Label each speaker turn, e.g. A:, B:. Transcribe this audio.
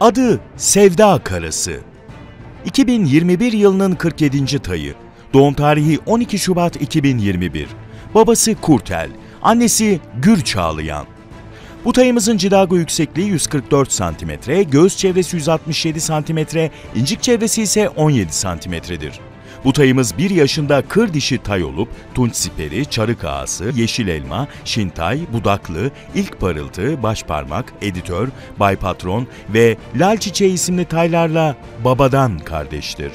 A: Adı Sevda Karası. 2021 yılının 47. tayı. Doğum tarihi 12 Şubat 2021. Babası Kurtel, annesi Gür Çağlayan. Bu tayımızın cidago yüksekliği 144 cm, göğüs çevresi 167 cm, incik çevresi ise 17 cm'dir. Bu tayımız 1 yaşında kır dişi tay olup tunç siperi, çarık ağası, yeşil elma, şintay, budaklı, ilk parıltı, başparmak, editör, bay patron ve lal çiçeği isimli taylarla babadan kardeştir.